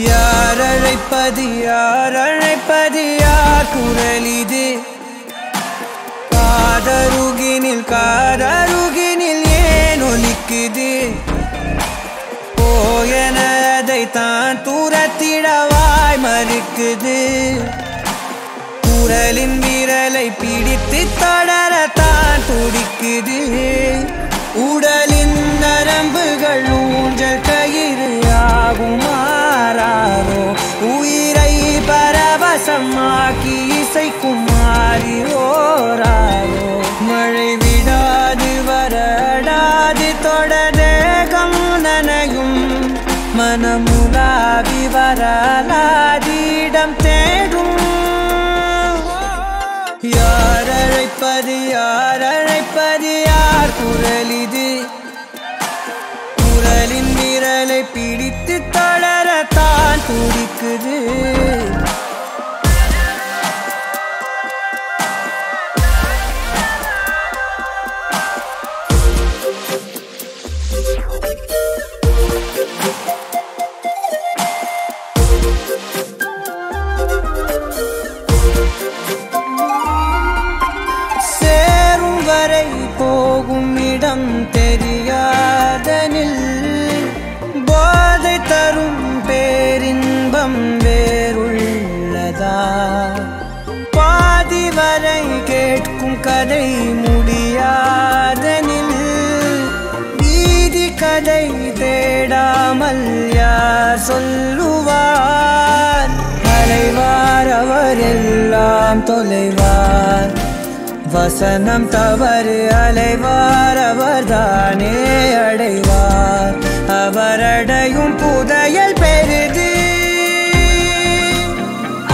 யார் அழைப்பது யார் அழைப்பது யார் காதருகினில் காதரு அதை தான் தூரத்திடவாய் மறுக்குது. குரலின் விரலை பிடித்து தொடரத்தான் துடிக்குது. உடலின் நரம்புகள் ஊஞ்சல் கயிறு ஆகும் மாறாரோ உயிரை பரவசமாக்கி இசைக்கும் மாறி மனமுலாவி தேடும். யார் அழைப்பது யார் அழைப்பது யார் குரல் இது? குரலின் விரலை பிடித்து தளரத்தான் துடிக்குது. போகும் தெரியாதனில் போதை தரும் பேரின்பம் வேறுள்ளதா? பாதி வரை கேட்கும் கதை முடியாதனில் வீதி கதை தேடாமல் யார் சொல்லுவார்? அலைவார் அவர் எல்லாம் தொலைவார். வசனம் தவறு அலைவார் அவர்தானே அடைவார். அவரடையும் புதையல் பெரிது.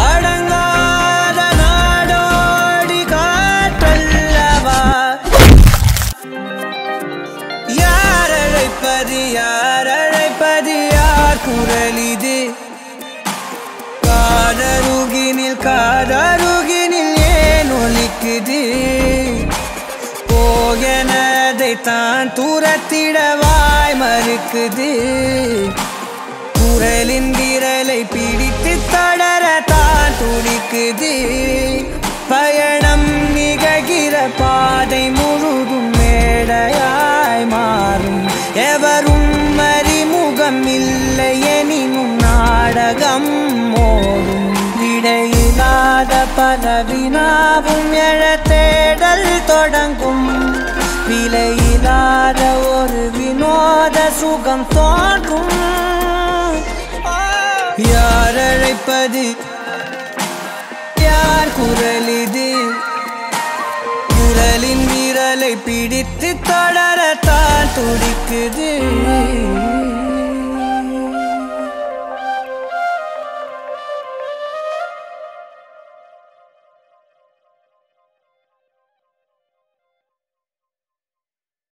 அடங்காத நாடோடி காற்றல்லவா யார் அழைப்பது யார் அழைப்பது யார் குரல் இது? காதருகினில் காதருகினில் ஏன் ஒலிக்குது? தான் தூரத்திடவாய் மறுக்குது. குரலின் விரலை பிடித்து தொடர தான் துடிக்குது. பயணம் நிகழ்கிற பாதை முழுதும் மேடையாய் மாறும். எவரும் அறிமுகம் இல்லை எனினும் நாடகம் ஓடும். இடையில்லாத பல வினாவும் எழ தேடல் தொடங்கும். விலை விலையில்லாத ஒரு வினோத சுகம் தோன்றும். யார் அழைப்பது? யார் குரல் இது? குரலின் விரலை பிடித்து தொடரத்தான் துடிக்குது.